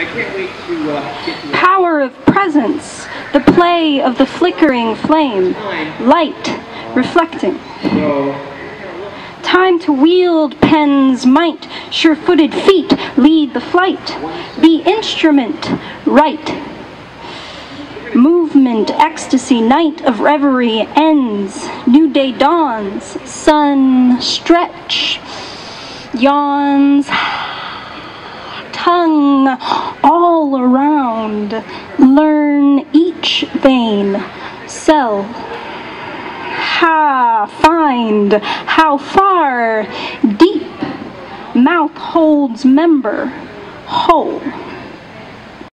I can't wait to uh, get to the Power of presence, the play of the flickering flame, light reflecting. Time to wield pen's might, sure footed feet lead the flight. Be instrument, right. Movement, ecstasy, night of reverie ends. New day dawns, sun stretch, yawns, tongue all around. Learn each vein, cell, ha, find, how far, deep, mouth holds member, whole.